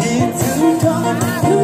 keep to talk.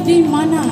Di mana?